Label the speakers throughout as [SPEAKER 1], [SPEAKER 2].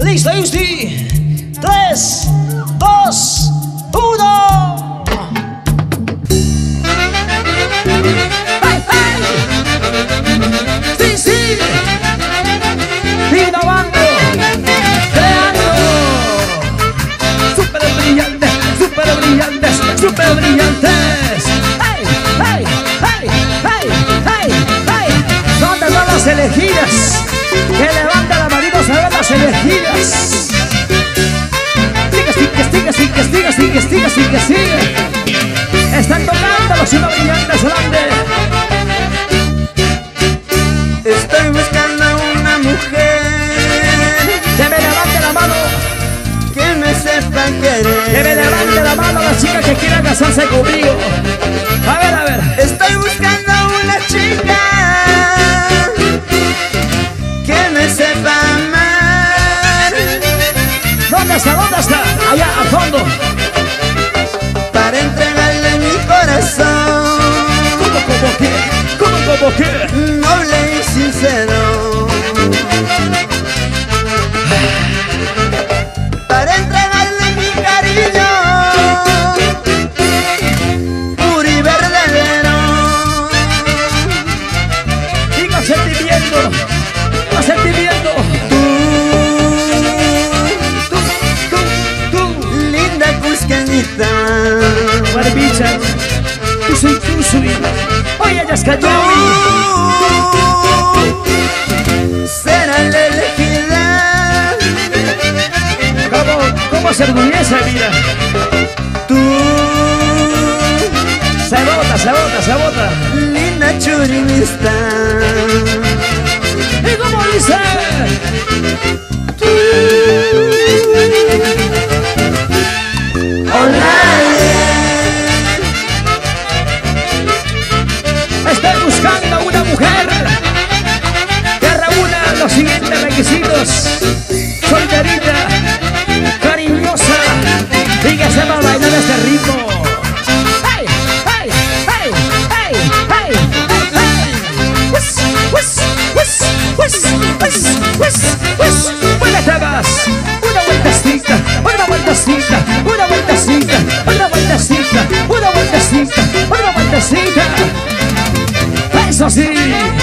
[SPEAKER 1] Listo, ahí. Tres, dos, uno. las elegidas. Sigue, sigue, sigue, sigue, sigue, sigue, sigue, sigue, sigue. Están tocando los una brillantes.
[SPEAKER 2] Estoy buscando una mujer.
[SPEAKER 1] Que me levante la mano.
[SPEAKER 2] Que me sepa querer.
[SPEAKER 1] Que me levante la mano la chica que quiera casarse conmigo. sentimiento, más sentimiento. Tú, tú, tú, tú,
[SPEAKER 2] linda cuscanita.
[SPEAKER 1] Barbicha, tú soy tú, soy. Oye,
[SPEAKER 2] Yascayawi. Será la elegida.
[SPEAKER 1] ¿Cómo, cómo se orgullece, mira?
[SPEAKER 2] Tú.
[SPEAKER 1] Se bota, se bota, se bota.
[SPEAKER 2] Linda
[SPEAKER 1] churinista. estar buscando a una mujer que reúna los siguientes requisitos. así.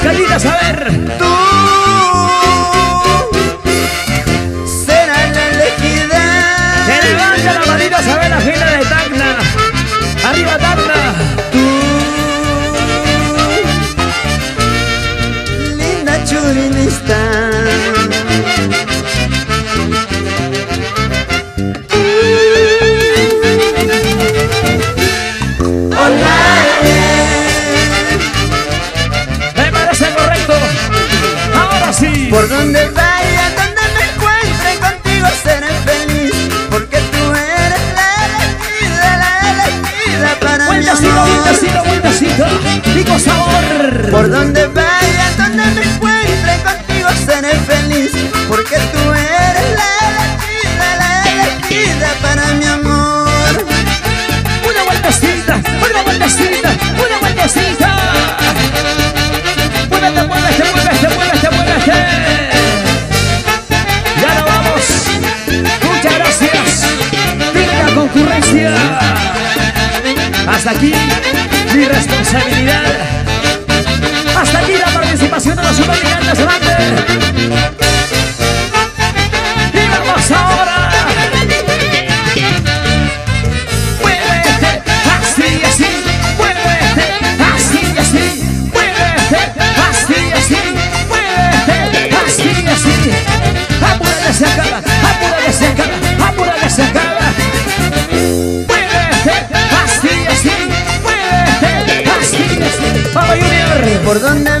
[SPEAKER 1] Carlitos, a ver.
[SPEAKER 2] Tú ¿Por
[SPEAKER 1] dónde? Hasta aquí mi responsabilidad.
[SPEAKER 2] por
[SPEAKER 1] dónde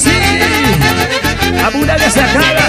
[SPEAKER 1] así. Apúrate hacia acá,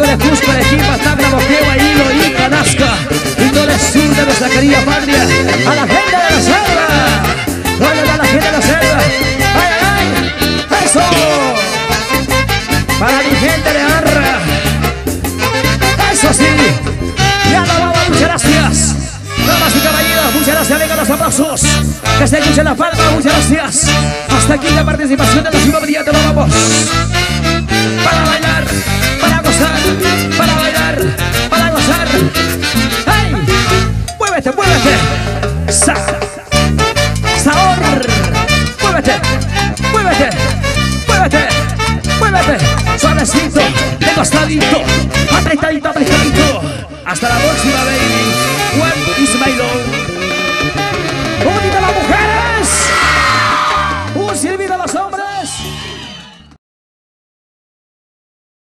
[SPEAKER 1] Gole Cusco, Arequipa, Tacna, Moquegua, Hilo y Canasca. Y todo el sur de nuestra querida patria. A la gente de la selva. ¿Dónde va la gente de la selva? ¡Ay, ay, ay! ¡Eso! Para mi gente de Arra. ¡Eso sí! ¡Ya la vamos! ¡Muchas gracias! Damas y caballeros, muchas gracias, vengan los aplausos. Que se escuchen la palma, muchas gracias. Hasta aquí la participación de los Uno Brillante, vamos. apretadito, apretadito. Hasta la próxima, baby. Juan Ismailov.